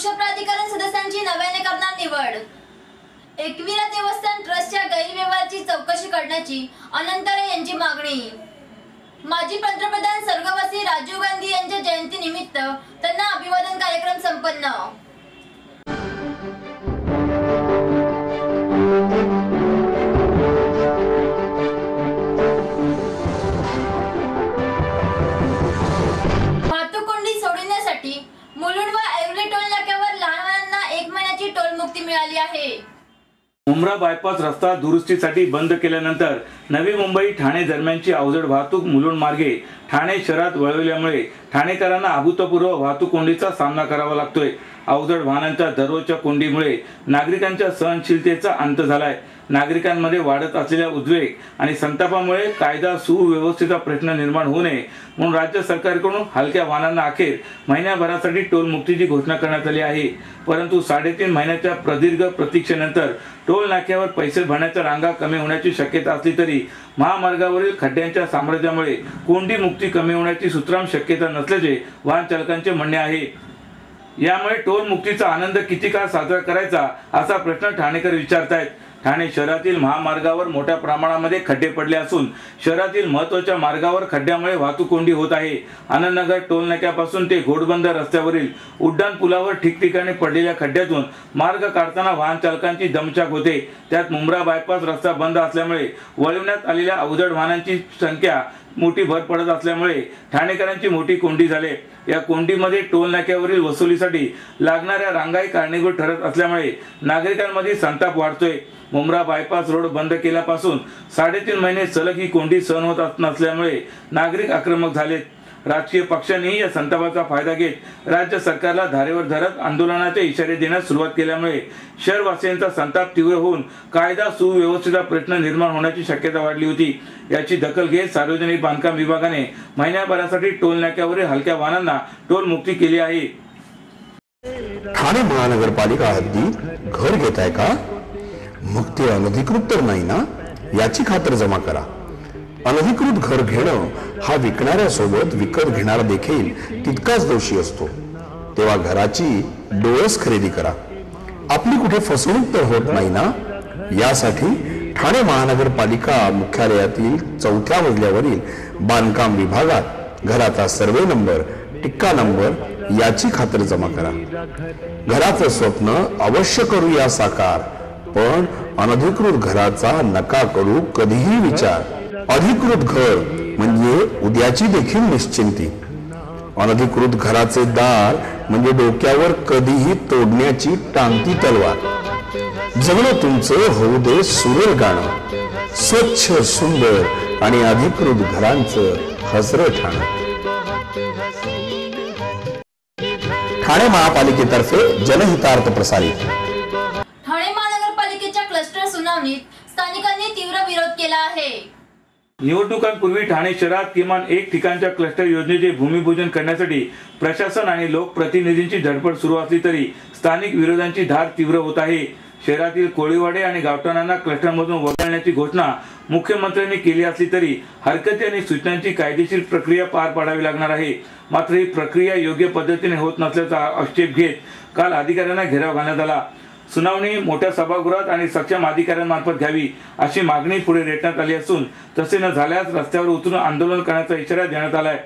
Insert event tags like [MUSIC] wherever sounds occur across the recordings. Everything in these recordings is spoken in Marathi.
वृक्ष प्राधिकरण सदस्यांची नव्याने करणार निवड. एकविरा देवस्थान ट्रस्टच्या गैरव्यवहारची चौकशी करण्याची अनंतरे यांची मागणी. माजी पंतप्रधान स्वर्गवासी राजीव गांधी यांच्या जयंती निमित्त त्यांना अभिवादन कार्यक्रम संपन्न. मुक्ती मिळाली आहे. मुंब्रा बायपास रस्ता दुरुस्तीसाठी बंद केल्यानंतर नवी मुंबई ठाणे दरम्यानची अवजड वाहतूक मुलुंड मार्गे ठाणे शहरात वळविल्यामुळे ठाणेकरांना अभूतपूर्व वाहतूक कोंडीचा सामना करावा लागतोय. अवजड वाहनांच्या दररोजच्या कोंडीमुळे नागरिकांच्या सहनशीलतेचा अंत झालाय. नागरिकांमध्ये वाढत असलेल्या उद्वेग आणि संतापामुळे कायदा सुव्यवस्थेचा प्रश्न निर्माण होऊ नये म्हणून राज्य सरकारकडून हलक्या वाहनांना अखेर महिन्याभरासाठी टोलमुक्तीची घोषणा करण्यात आली आहे. परंतु साडेतीन महिन्याच्या प्रदीर्घ प्रतीक्षेनंतर टोल नाक्यावर पैसे भरण्याच्या रांगा कमी होण्याची शक्यता असली तरी महामार्गावरील खड्ड्यांच्या साम्राज्यामुळे कोंडी मुक्ती कमी होण्याची सुत्राम शक्यता नसल्याचे वाहन चालकांचे म्हणणे आहे. यामुळे टोल मुक्तीचा आनंद किती काळ साजरा करायचा असा प्रश्न ठाणेकर विचारतायत. ठाणे शहरातील महामार्गावर मोठ्या प्रमाणामध्ये खड्डे पडले असून शहरातील महत्त्वाच्या मार्गावर खड्ड्यामुळे वाहतूक कोंडी होत आहे. आनंदनगर टोल नाक्यापासून ते घोडबंद रस्त्यावरील उड्डाण पुलावर ठिकठिकाणी पडलेल्या खड्ड्यातून मार्ग काढताना वाहन चालकांची दमछाक होते. त्यात मुंब्रा बायपास रस्ता बंद असल्यामुळे वळवण्यात आलेल्या अवजड वाहनांची संख्या मोठी भर पडत असल्यामुळे ठाणेकरांची मोठी कोंडी झाली. या कोंडीमध्ये टोल नाक्यावरील वसुलीसाठी लागणाऱ्या रांगाई कारणीभूत ठरत असल्यामुळे नागरिकांमध्ये संताप वाढतोय. मुंब्रा बायपास रोड बंद केल्यापासून साडेतीन महिने सलग ही कोंडी सहन होत नसल्यामुळे नागरिक आक्रमक झालेत. राजकीय पक्षांनीही या संतापाचा फायदा घेत राज्य सरकारला धारेवर धरत आंदोलनाचे इशारे देण्यास सुरुवात केल्यामुळे शहरवासियांचा संताप तीव्र होऊन कायदा सुव्यवस्थेचा प्रश्न निर्माण होण्याची शक्यता वाढली होती. याची दखल घेत सार्वजनिक बांधकाम विभागाने महिन्याभरासाठी टोल नाक्यावरील हलक्या वाहनांना टोल मुक्ती केली आहे. ठाणे महानगरपालिका हद्दीत घर घेताय का? मग ते अनधिकृत तर नाही ना? याची खातर जमा करा. अनधिकृत घर घेणं हा विकणाऱ्यासोबत विकत घेणारा देखील तितकाच दोषी असतो. तेव्हा घराची डोळस खरेदी करा. आपली कुठे फसवणूक तर होत नाही ना? यासाठी ठाणे महानगरपालिका मुख्यालयातील चौथ्या मजल्यावरील बांधकाम विभागात घराचा सर्वे नंबर टिक्का नंबर याची खातर जमा करा. घराचं स्वप्न अवश्य करूया साकार पण अनधिकृत घराचा नका करू कधीही विचार. अधिकृत घर म्हणजे उद्याची देखील निश्चिंती. अनधिकृत घराचे दार म्हणजे डोक्यावर कधीही तोडण्याची टांगती तलवार. जगणं तुमचं होऊ दे सुरेल गाणं. स्वच्छ सुंदर आणि अधिकृत घरांचं हसरं ठाणं. ठाणे महापालिकेतर्फे जनहितार्थ प्रसारित. ठाणे महानगरपालिकेच्या क्लस्टर सुनावणीत स्थानिकांनी तीव्र विरोध केला आहे. निवडणुकांपूर्वी ठाणे शहरात किमान एक ठिकाणच्या क्लस्टर योजनेचे भूमिपूजन करण्यासाठी प्रशासन आणि लोकप्रतिनिधींची धडपड सुरू असली तरी स्थानिक विरोधांची धार तीव्र होत आहे. शहरातील कोळीवाडे आणि गावठाणांना क्लस्टरमधून वगळण्याची घोषणा मुख्यमंत्र्यांनी केली असली तरी हरकती आणि सूचनांची कायदेशीर प्रक्रिया पार पाडावी लागणार आहे. मात्र ही प्रक्रिया योग्य पद्धतीने होत नसल्याचा आक्षेप घेत काल अधिकाऱ्यांना घेराव घालण्यात आला. सुनावणी मोठ्या सभागृहात आणि सक्षम अधिकाऱ्यांमार्फत घ्यावी अशी मागणी पुढे रेटण्यात आली असून तसे न झाल्यास रस्त्यावर उतरून आंदोलन करण्याचा इशारा देण्यात आलाय.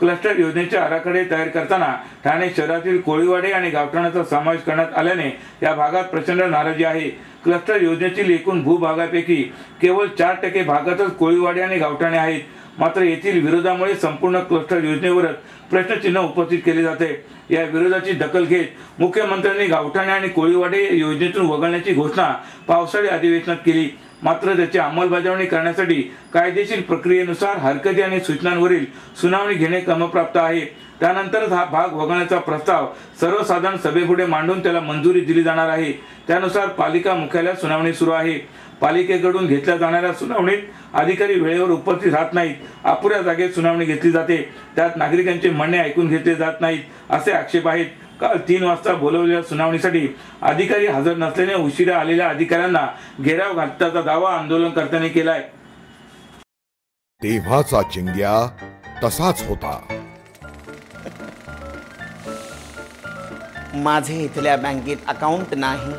क्लस्टर योजनेचे आराखडे तयार करताना ठाणे शहरातील कोळीवाडे आणि गावठाणाचा समावेश करण्यात आल्याने या भागात प्रचंड नाराजी आहे. क्लस्टर योजनेतील एकूण भूभागापैकी केवळ चार टक्के भागातच कोळीवाडे आणि गावठाणे आहेत. मात्र येथील विरोधामुळे संपूर्ण क्लस्टर योजनेवरच प्रश्नचिन्ह उपस्थित केले जाते. या विरोधाची दखल घेत मुख्यमंत्र्यांनी गावठाणे आणि कोळीवाडे योजनेतून वगळण्याची घोषणा पावसाळी अधिवेशनात केली. मात्र त्याची अंमलबजावणी करण्यासाठी कायदेशीर प्रक्रियेनुसार हरकती आणि सूचनांवरील सुनावणी घेणे क्रमप्राप्त आहे. त्यानंतरच हा भाग वगळण्याचा प्रस्ताव सर्वसाधारण सभेपुढे मांडून त्याला मंजुरी दिली जाणार आहे. त्यानुसार पालिका मुख्यालयात सुनावणी सुरू आहे. पालिकेकडून घेतल्या जाणाऱ्या सुनावणीत अधिकारी वेळेवर उपस्थित राहत नाहीत. अपुऱ्या जागेत सुनावणी घेतली जाते. त्यात नागरिकांचे म्हणणे ऐकून घेतले जात नाहीत असे आक्षेप आहेत. काल तीन वाजता बोलवलेल्या सुनावणीसाठी अधिकारी हजर नसल्याने उशिरा आलेल्या अधिकाऱ्यांना घेराव घातल्याचा दावा आंदोलनकर्त्यांनी केलाय. तेव्हाचा चिंग्या तसाच होता. माझे इथल्या बँकेत अकाउंट नाही.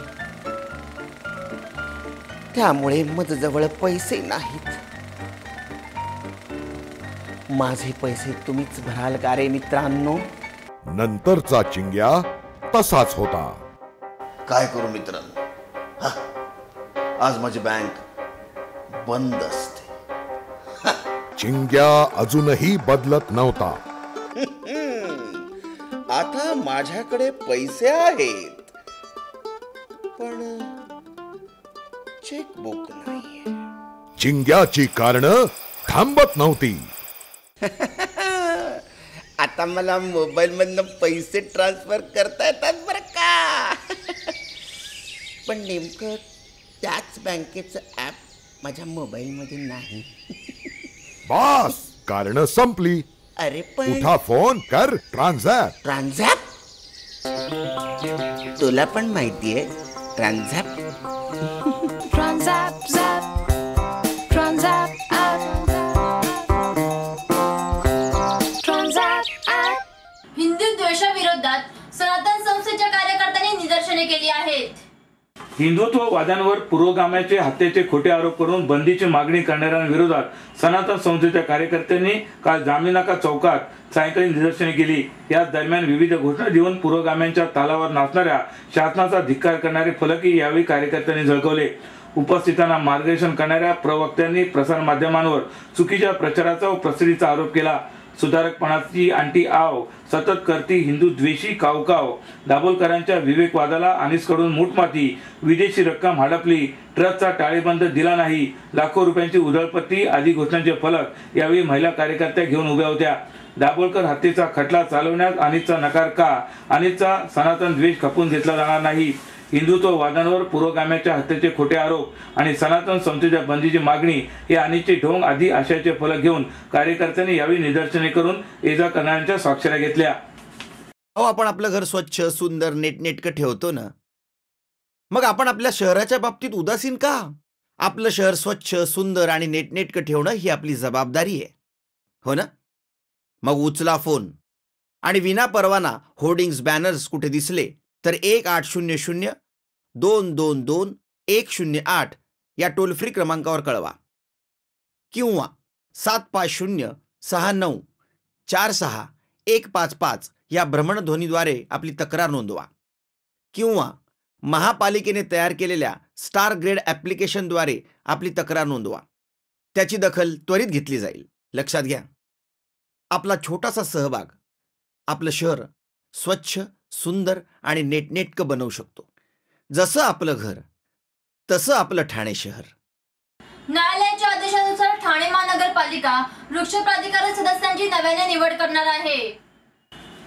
त्यामुळे माझ्याजवळ पैसे नाहीत. माझे पैसे तुम्हीच भराल का रे मित्रांनो? नंतरचा चिंग्या तसाच होता. काय करू मित्रांनो? हा, आज माझी बँक बंद असते. चिंग्या अजूनही बदलत नव्हता. [LAUGHS] आता माझ्याकडे पैसे आहेत. पण चेकबुक नाही चिंग्याची कारण थांबत नव्हती. [LAUGHS] आता मला मोबाईल मधनं पैसे ट्रान्सफर करता येतात बरं का? [LAUGHS] पण नेमकं त्याच बँकेचं ॲप माझ्या मोबाईलमध्ये नाही. [LAUGHS] बास कारण संपली. अरे पण उठा फोन कर ट्रान्झॅक्ट ट्रान्झॅप? तुला पण माहितीये ट्रान्झॅप कार्यकर्त्यांनी केली आहेत. हिंदुत्ववाद्यांवर पुरोगाम्याचे हत्येचे खोटे आरोप करून बंदीची मागणी करणाऱ्यांविरोधात सनातन संस्थेच्या कार्यकर्त्यांनी काल जामिनाका चौकात सायंकाळी निदर्शने केली. याच दरम्यान विविध घोषणा देऊन पुरोगाम्यांच्या तालावर नाचणाऱ्या शासनाचा धिक्कार करणारे फलकही यावेळी कार्यकर्त्यांनी झळकवले. उपस्थितांना मार्गदर्शन करणाऱ्या प्रवक्त्यांनी प्रसार माध्यमांवर चुकीच्या प्रचाराचा व प्रसिद्धीचा आरोप केला. सुधारकपणाची आणटी आव सतत करती हिंदू द्वेषी कावकाव. दाभोलकरांच्या विवेकवादाला अनिसकडून मूठमाती विदेशी रक्कम हडपली. ट्रकचा टाळेबंद दिला नाही. लाखो रुपयांची उधळपट्टी आदी घोषणांचे फलक. यावेळी महिला कार्यकर्त्या घेऊन उभ्या होत्या. दाभोलकर हत्येचा खटला चालवण्यात अनिसचा नकार का? अनिसचा सनातन द्वेष खपून घेतला जाणार नाही. हिंदुत्ववादांवर पुरोगाम्याच्या हत्येचे खोटे आरोप आणि सनातन संस्थेच्या बंदीची मागणी हे अनिश्चित ढोंग आदी आशयाचे फलक घेऊन कार्यकर्त्यांनी यावेळी निदर्शने करून एजा करणाऱ्यांच्या स्वाक्षऱ्या घेतल्या. अहो आपण आपलं घर स्वच्छ सुंदर नेटनेटकं ठेवतो ना. मग आपण आपल्या शहराच्या बाबतीत उदासीन का? आपलं शहर स्वच्छ सुंदर आणि नेटनेटकं ठेवणं ही आपली जबाबदारी आहे. हो ना? मग उचला फोन. आणि विना परवाना होर्डिंग्स बॅनर्स कुठे दिसले तर एक आठ शून्य शून्य दोन दोन दोन एक शून्य आठ या टोल फ्री क्रमांकावर कळवा. किंवा सात पाच शून्य सहा नऊ चार सहा एक पाच पाच या भ्रमणध्वनीद्वारे आपली तक्रार नोंदवा. किंवा महापालिकेने तयार केलेल्या स्टार ग्रेड ॲप्लिकेशनद्वारे आपली तक्रार नोंदवा. त्याची दखल त्वरित घेतली जाईल. लक्षात घ्या. आपला छोटासा सहभाग आपलं शहर स्वच्छ सुंदर आणि नेटनेटकं बनवू शकतो. जसं आपलं घर तसं आपलं ठाणे शहर. न्यायालयाच्या आदेशानुसार ठाणे महानगरपालिका वृक्ष प्राधिकरण सदस्यांची नव्याने निवड करणार आहे.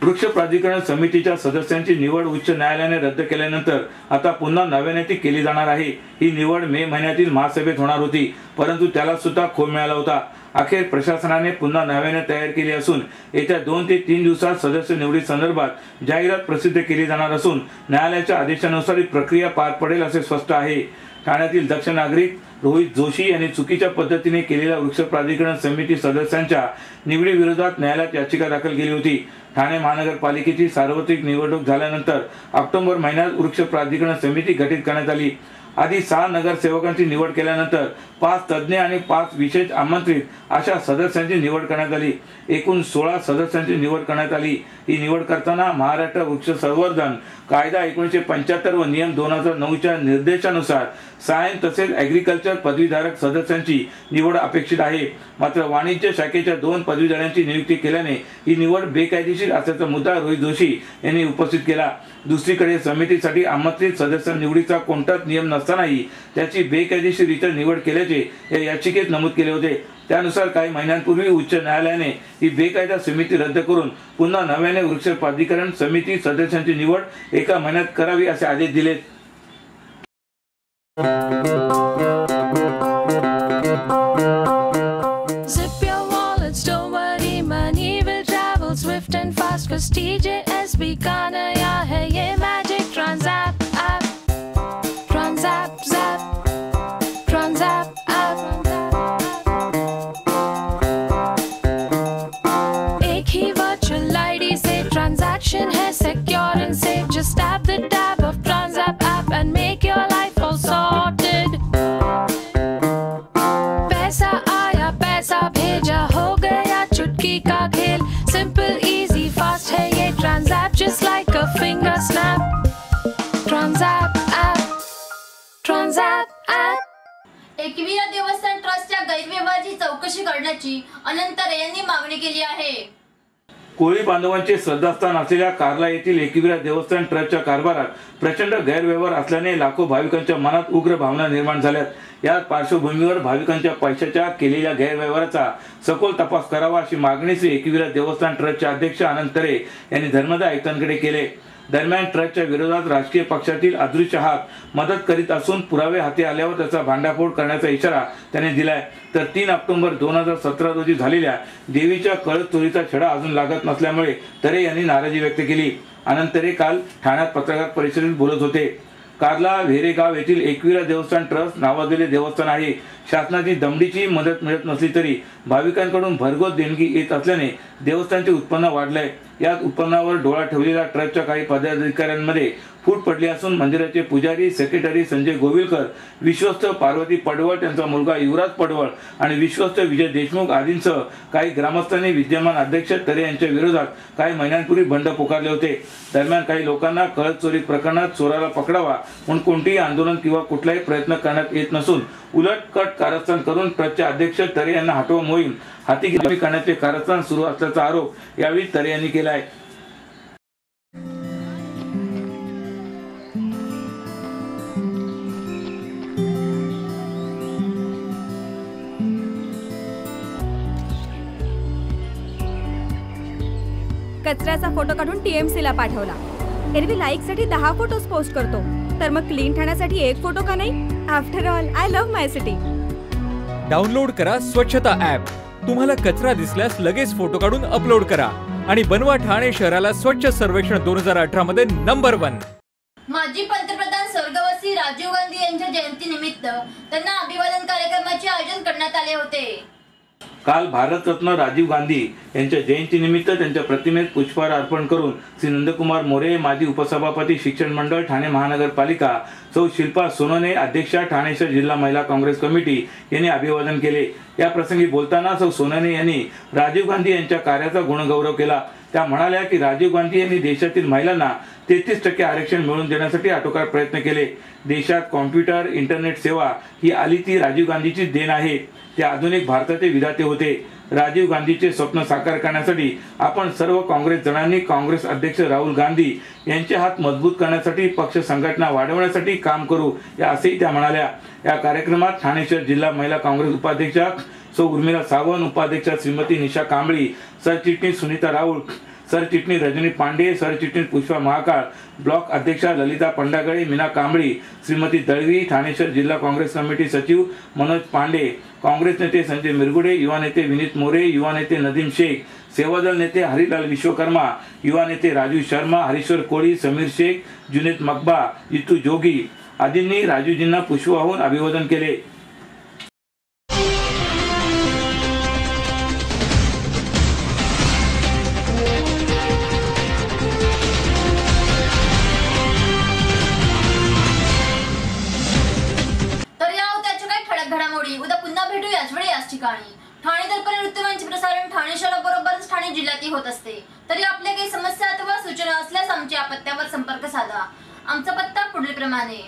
वृक्ष प्राधिकरण समितीच्या सदस्यांची निवड उच्च न्यायालयाने रद्द केल्यानंतर आता पुन्हा नव्याने ती केली जाणार आहे. ही निवड मे महिन्यातील महासभेत होणार होती परंतु त्याला सुद्धा खो मिळाला होता. अखेर प्रशासनाने पुन्हा नव्याने तयार केली असून येत्या दोन ते तीन दिवसात सदस्य निवडी संदर्भात जाहिरात प्रसिद्ध केली जाणार असून न्यायालयाच्या आदेशानुसार ही प्रक्रिया पार पडेल असे स्पष्ट आहे. ठाण्यातील दक्ष नागरिक रोहित जोशी यांनी चुकीच्या पद्धतीने केलेल्या वृक्ष प्राधिकरण समिती सदस्यांच्या निवडीविरोधात न्यायालयात याचिका दाखल केली होती. ठाणे महानगरपालिकेची सार्वत्रिक निवडणूक झाल्यानंतर ऑक्टोबर महिन्यात वृक्ष प्राधिकरण समिती गठीत करण्यात आली. आधी सहा नगरसेवकांची निवड केल्यानंतर पाच तज्ज्ञ आणि पाच विशेष आमंत्रित अशा सदस्यांची निवड करण्यात आली. एकूण सोळा सदस्यांची निवड करण्यात आली. ही निवड करताना महाराष्ट्र वृक्ष संवर्धन कायदा एकोणीसशे पंच्याहत्तर व नियम दोन हजार नऊच्या निर्देशानुसार सायन्स तसेच ॲग्रिकल्चर पदवीधारक सदस्यांची निवड अपेक्षित आहे. मात्र वाणिज्य शाखेच्या दोन पदवीधरांची नियुक्ती केल्याने ही निवड बेकायदेशीर असल्याचा मुद्दा रोहित जोशी यांनी उपस्थित केला. दुसरीकडे समितीसाठी आमंत्रित सदस्य निवडीचा कोणताच नियम नसतो असतानाही त्याची बेकायदेशीररित्या निवड केल्याचे या याचिकेत नमूद केले होते. त्यानुसार काही महिन्यांपूर्वी उच्च न्यायालयाने ही बेकायदा समिती रद्द करून पुन्हा नव्याने वृक्ष प्राधिकरण समिती सदस्यांची निवड एका महिन्यात करावी असे आदेश दिलेत Zip your wallets, don't worry, Ekvira देवस्थान ट्रस्टच्या गैरव्यवहाराची चौकशी करण्याची अनंत रे यांनी मागणी केली आहे. कोळी बांधवांचे श्रद्धास्थान असलेल्या कारला येथील एकविरा देवस्थान ट्रस्टच्या कारभारात प्रचंड गैरव्यवहार असल्याने लाखो भाविकांच्या मनात उग्र भावना निर्माण झाल्यात. या पार्श्वभूमीवर भाविकांच्या पैशाच्या केलेल्या गैरव्यवहाराचा सखोल तपास करावा अशी मागणी श्री एकविरा देवस्थान ट्रस्टचे अध्यक्ष अनंत तरे यांनी धर्मदा आयुक्तांकडे केले. दरम्यान ट्रस्टच्या विरोधात राजकीय पक्षातील अदृश्य हात मदत करीत असून पुरावे हाती आल्यावर त्याचा भांडाफोड करण्याचा इशारा त्याने दिलाय. तर तीन ऑक्टोबर दोन हजार सतरा रोजी झालेल्या देवीच्या कळत चोरीचा छडा अजून लागत नसल्यामुळे तरे यांनी नाराजी व्यक्त केली. अनंतरे काल ठाण्यात पत्रकार परिषदेत बोलत होते. कार्ला व्हेरेगाव येथील एकविरा देवस्थान ट्रस्ट नावाजलेले देवस्थान आहे. शासनाची दमडीची मदत मिळत नसली तरी भाविकांकडून भरघोस देणगी येत असल्याने देवस्थानचे उत्पन्न वाढलंय. यात उत्पन्नावर डोळा ठेवलेल्या ट्रस्टच्या काही पदाधिकाऱ्यांमध्ये फूट पडली असून मंदिराचे पुजारी सेक्रेटरी संजय गोविलकर विश्वस्त पार्वती पडवळ त्यांचा मुलगा युवराज पडवळ आणि विश्वस्त विजय देशमुख आदींसह काही ग्रामस्थांनी विद्यमान अध्यक्ष तरे यांच्या विरोधात काही महिन्यांपूर्वी बंड पुकारले होते. दरम्यान काही लोकांना कळत चोरी प्रकरणात चोराला पकडावा म्हणून कोणतेही आंदोलन किंवा कुठलाही प्रयत्न करण्यात येत नसून उलट कट कारस्थान करून ट्रस्टचे अध्यक्ष तरे यांना हटवा मोहीम हाती करण्याचे कारस्थान सुरू असल्याचा आरोप यावेळी तरे यांनी केला आहे. कचऱ्याचा फोटो काढून टीएमसी ला पाठवला. एरवी लाईकसाठी दहा फोटोज पोस्ट करतो. तर मग क्लीन ठाण्यासाठी एक फोटो का नाही? After all I love my city download करा स्वच्छता ॲप. तुम्हाला कचरा दिसल्यास लगेच फोटो काढून अपलोड करा. आणि बनवा ठाणे शहराला स्वच्छ सर्वेक्षण दोन हजार अठरा मध्ये नंबर वन माजी पंतप्रधान स्वर्गवासी राजीव गांधी यांच्या जयंतीनिमित्त त्यांना अभिवादन कार्यक्रमाचे आयोजन करण्यात आले होते. काल भारतरत्न राजीव गांधी यांच्या जयंतीनिमित्त त्यांच्या प्रतिमेत पुष्पहार अर्पण करून श्री नंदकुमार मोरे माजी उपसभापती शिक्षण मंडळ ठाणे महानगरपालिका सौ शिल्पा सोनोने अध्यक्षा ठाणे शहर जिल्हा महिला काँग्रेस कमिटी यांनी अभिवादन केले. या प्रसंगी बोलताना सौ सोनोने यांनी राजीव गांधी यांच्या कार्याचा गुणगौरव केला. त्या म्हणाल्या की राजीव गांधी यांनी देशातील महिलांना तेहतीस टक्के आरक्षण मिळवून देण्यासाठी आटोकार प्रयत्न केले. देशात कॉम्प्युटर इंटरनेट सेवा ही आली ती राजीव गांधीची देण आहे. ते आधुनिक भारताचे विधाते होते. राजीव गांधीचे स्वप्न साकार करण्यासाठी आपण सर्व काँग्रेस जणांनी काँग्रेस अध्यक्ष राहुल गांधी यांचे हात मजबूत करण्यासाठी पक्ष संघटना वाढवण्यासाठी काम करू या असेही त्या म्हणाल्या. या कार्यक्रमात ठाणे शहर जिल्हा महिला काँग्रेस उपाध्यक्षा सौ उर्मिला सावंत उपाध्यक्षा श्रीमती निशा कांबळी सरचिटणीस सुनीता राऊळ सरचिटणीस रजनी पांडे सरचिटणीस पुष्पा महाकाळ ब्लॉक अध्यक्षा ललिता पंडागळे मीना कांबळी श्रीमती दळवी ठाणे शहर जिल्हा काँग्रेस कमिटी सचिव मनोज पांडे काँग्रेस नेते संजय मिरगुडे युवा नेते विनीत मोरे युवा नेते नदीम शेख सेवादल नेते हरिलाल विश्वकर्मा युवा नेते राजू शर्मा हरीश्वर कोळी समीर शेख जुनेद मकबा जितू जोगी आदींनी राजूजींना पुष्प वाहून अभिवादन केले. ठाणे होत असते. तरी आपल्या काही समस्या अथवा सूचना असल्यास आमच्या पत्त्यावर संपर्क साधा. आमचा पत्ता पुढील प्रमाणे